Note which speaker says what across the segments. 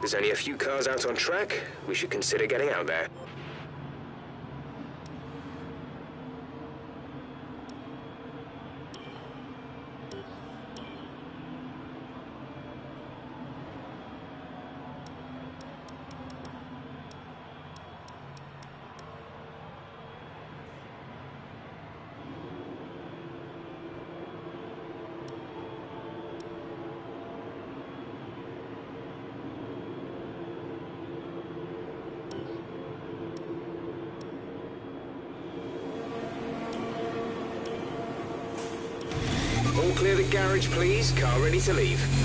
Speaker 1: There's only a few cars out on track. We should consider getting out there. Clear the garage, please. Car ready to leave.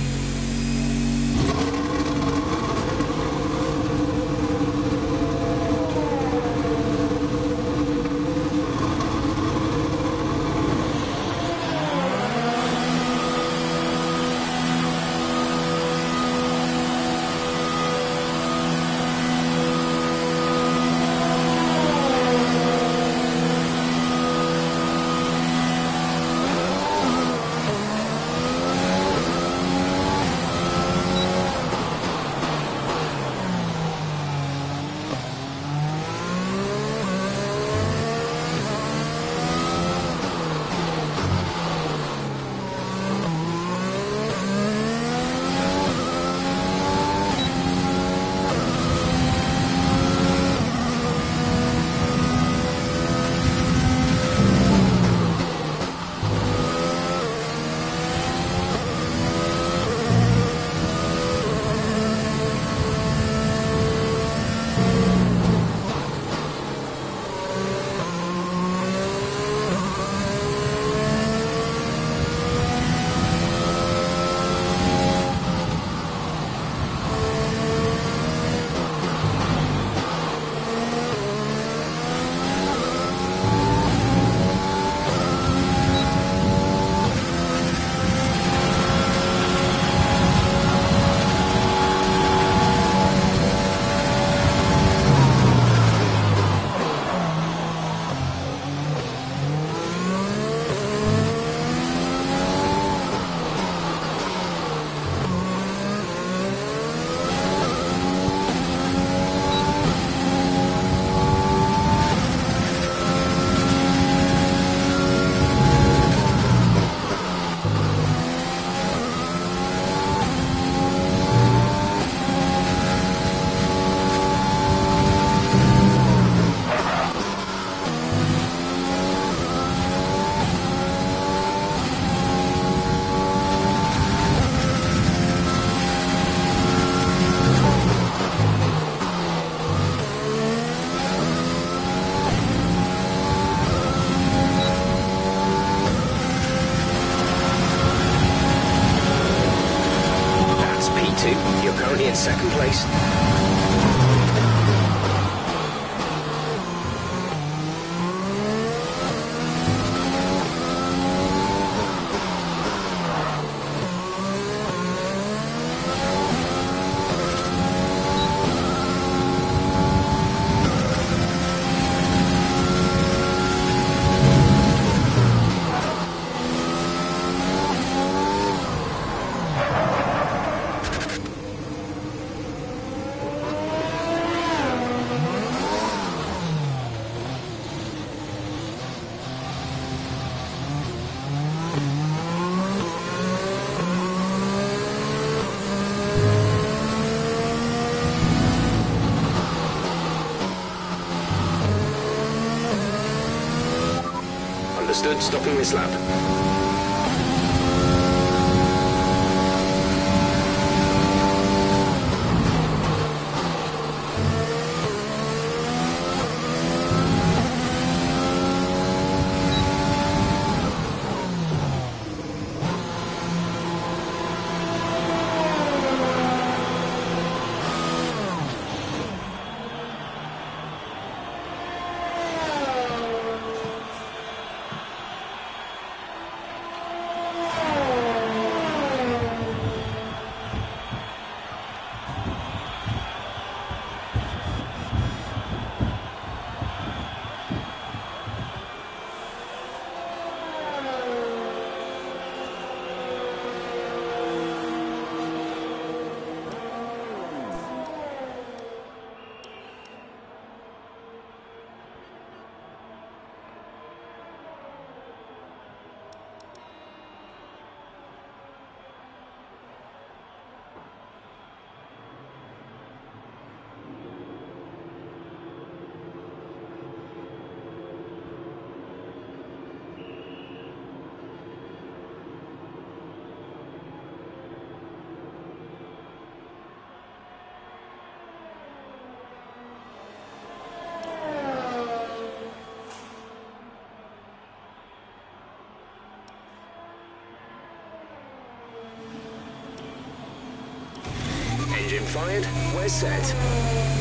Speaker 1: Understood. Stopping this lap. Fired.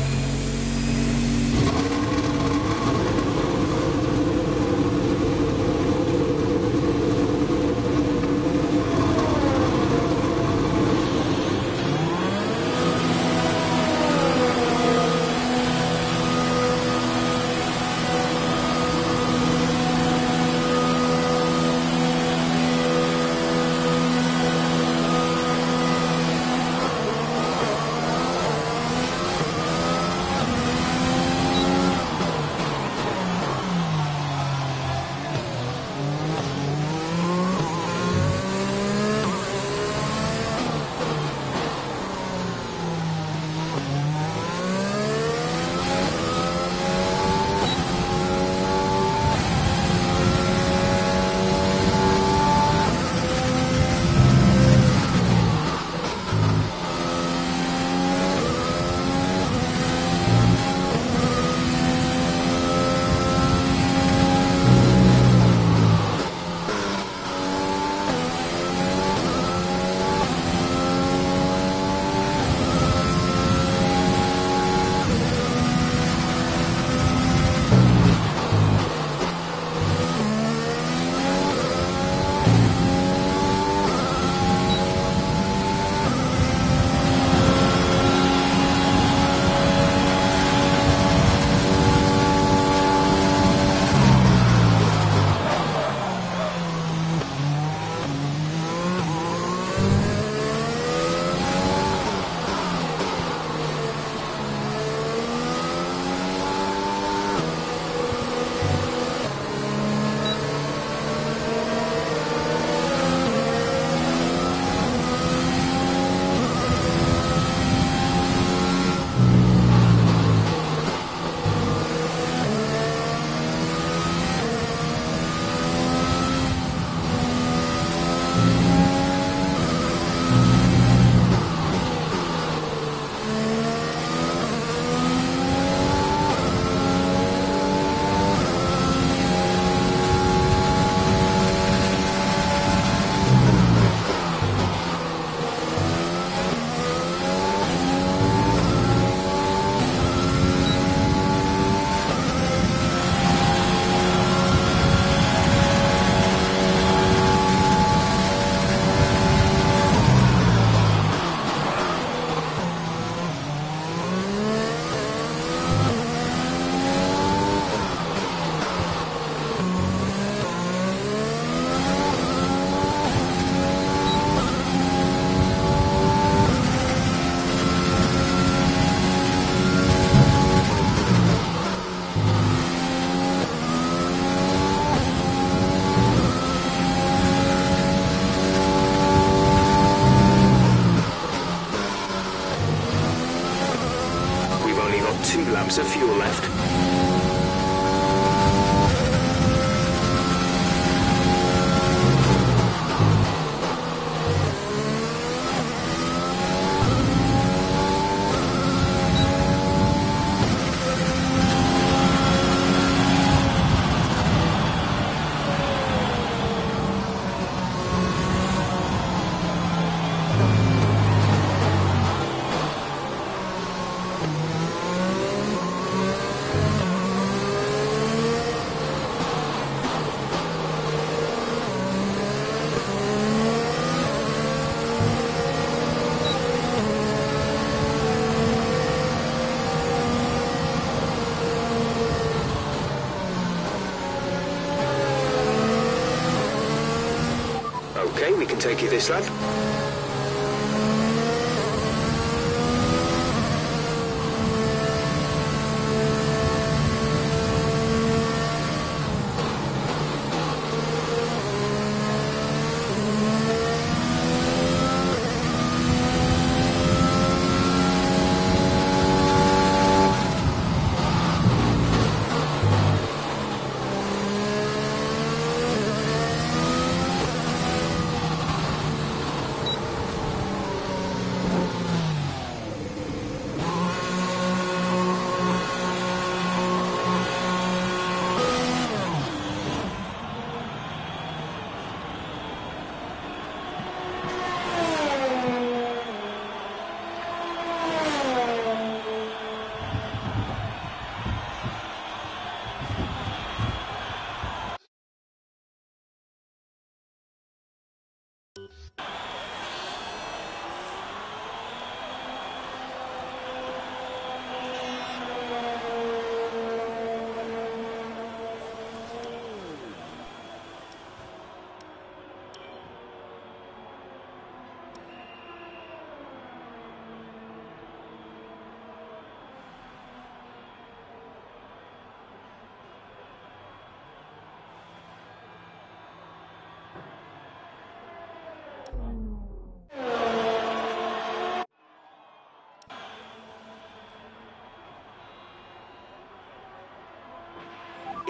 Speaker 1: Can take you this lap.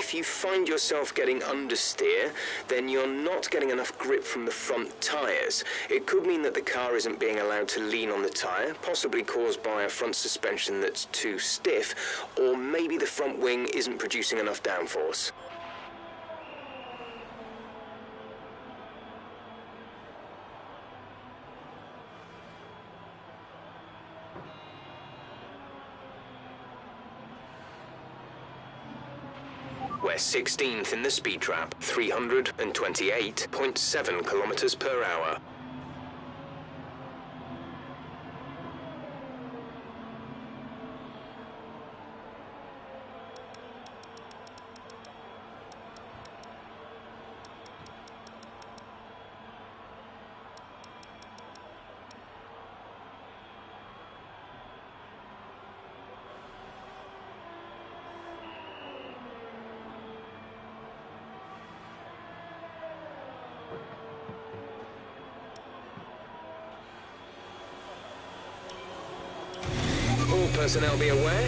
Speaker 1: If you find yourself getting understeer, then you're not getting enough grip from the front tyres. It could mean that the car isn't being allowed to lean on the tyre, possibly caused by a front suspension that's too stiff, or maybe the front wing isn't producing enough downforce. 16th in the speed trap, 328.7 kilometers per hour. Personnel be aware,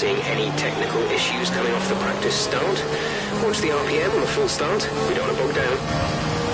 Speaker 1: seeing any technical issues coming off the practice start. Watch the RPM on the full start. We don't want to bog down.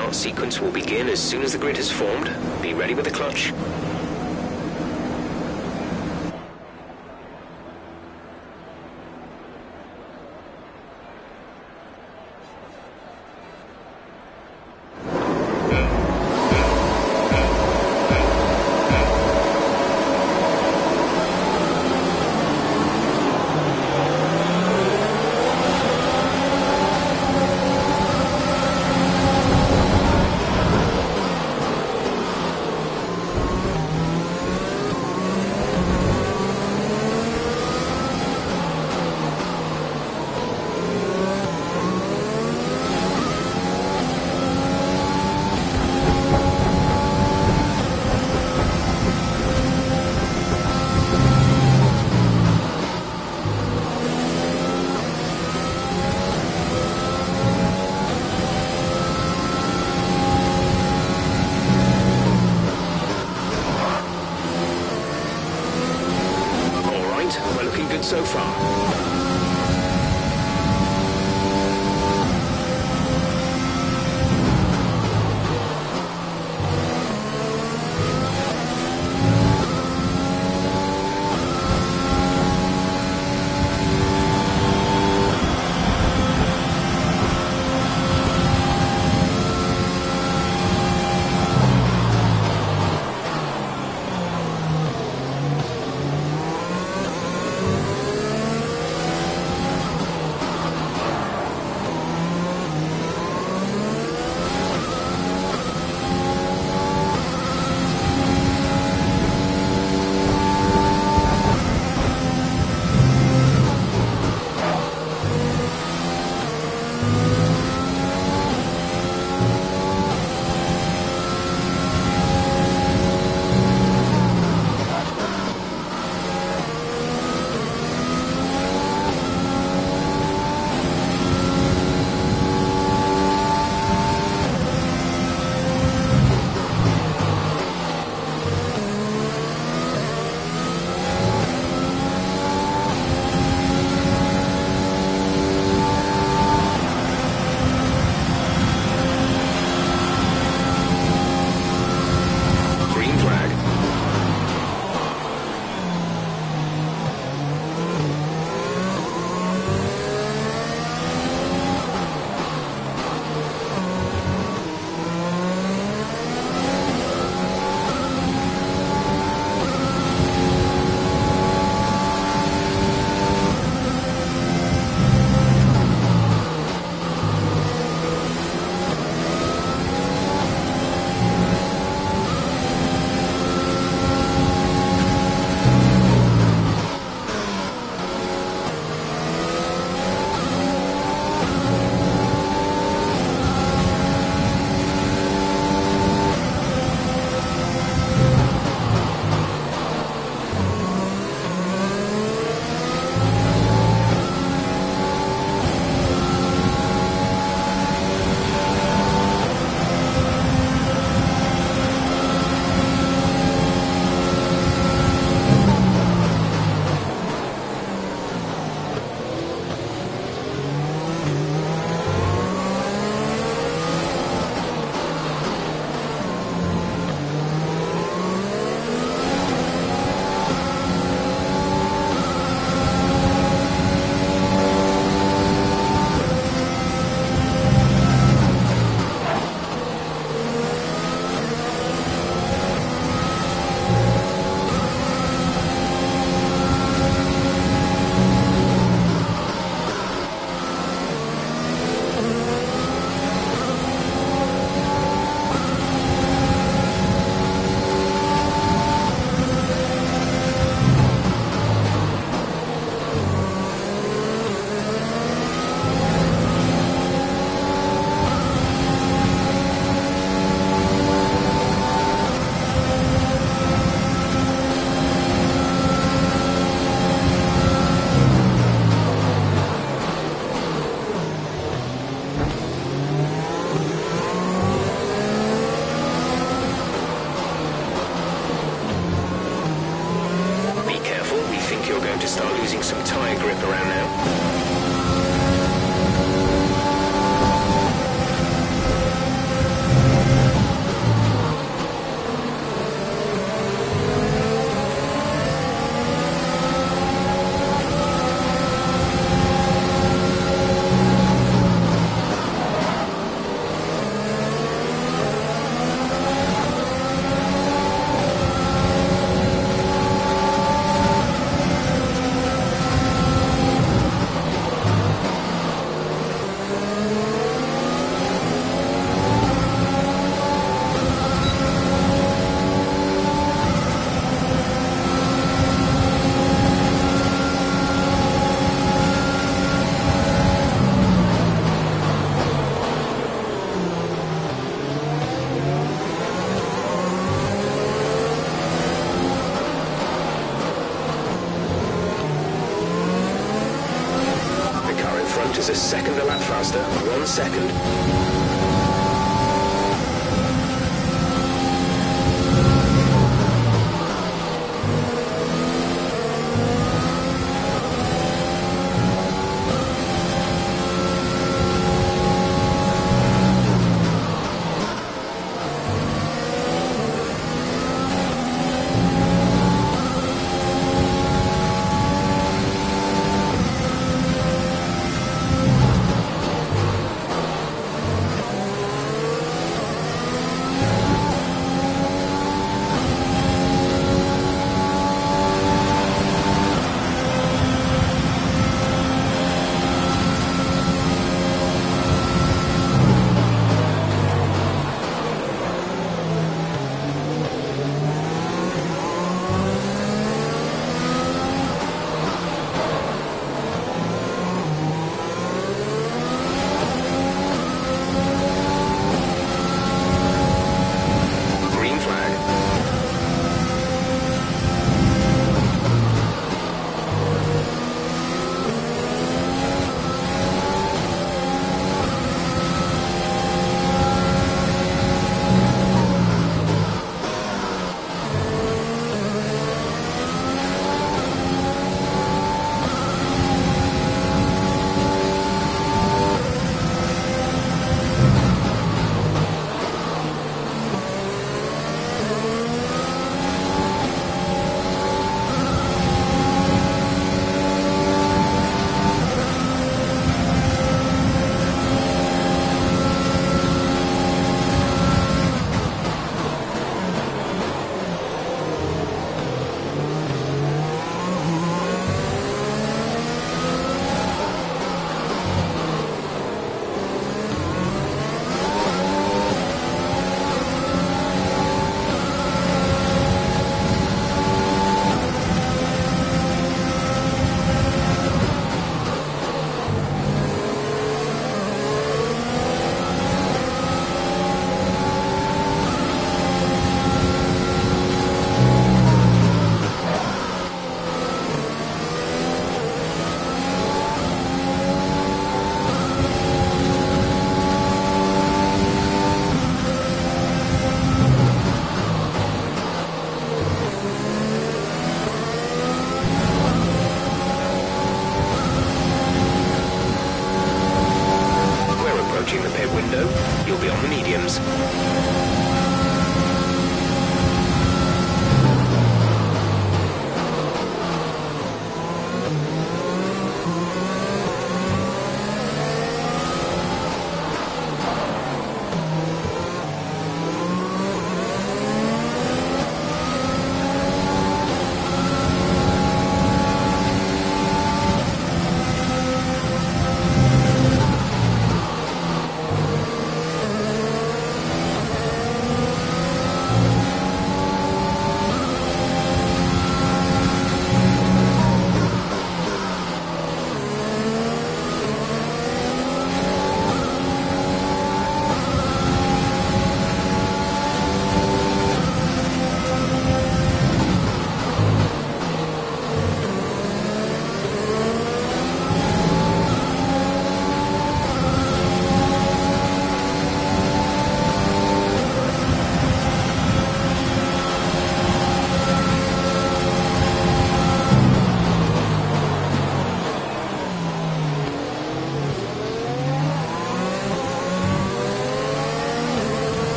Speaker 1: Start sequence will begin as soon as the grid has formed. Be ready with the clutch.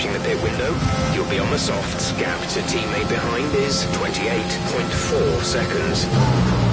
Speaker 1: approaching the pit window. You'll be on the softs. Gap to teammate behind is 28.4 seconds.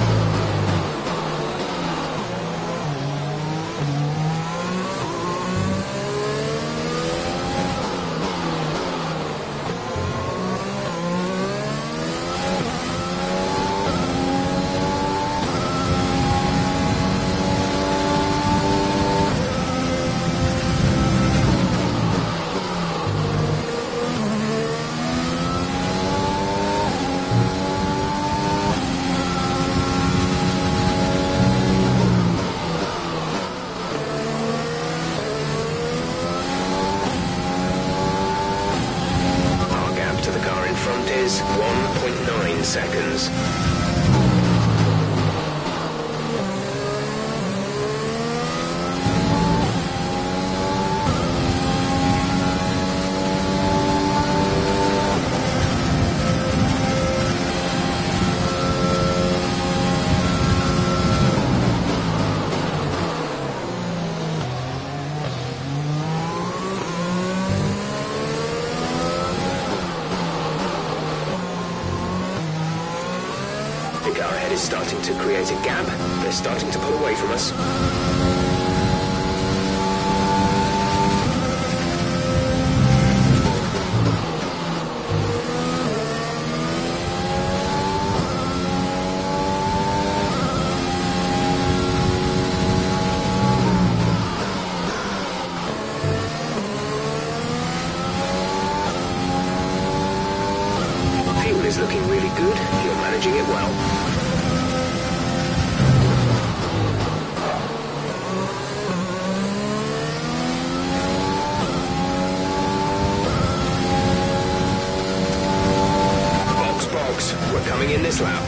Speaker 1: flap.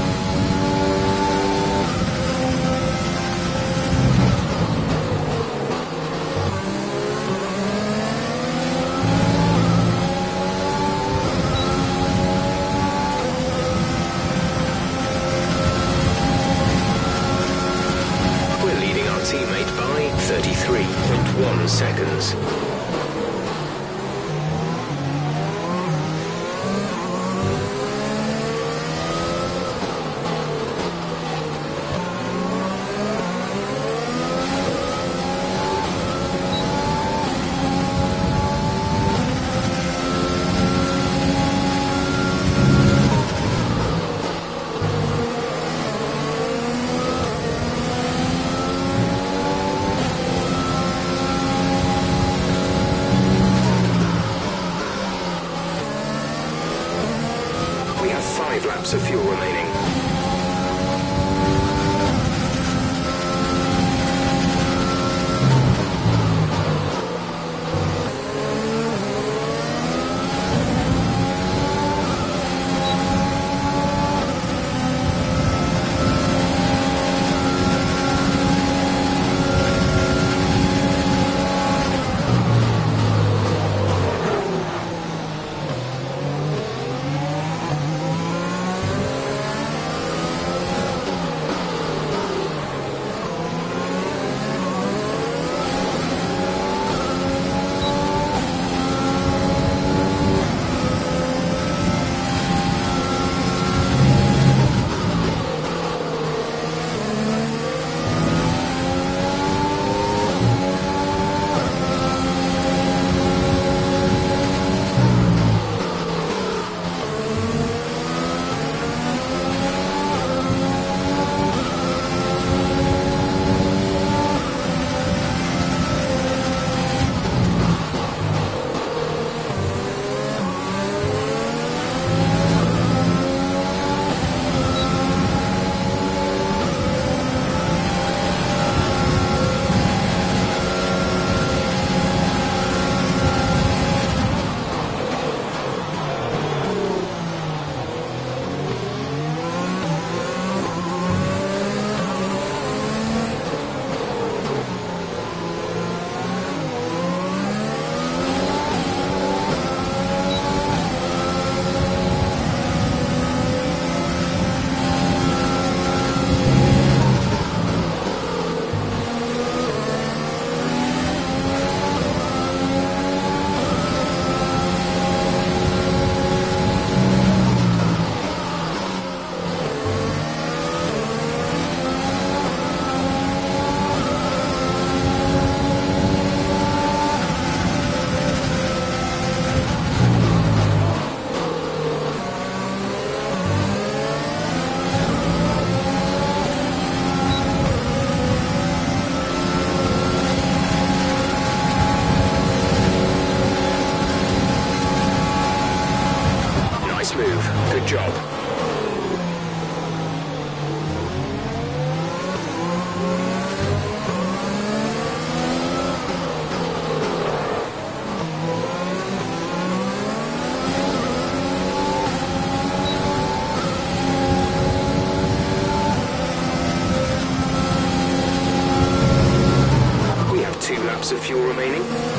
Speaker 1: of fuel remaining.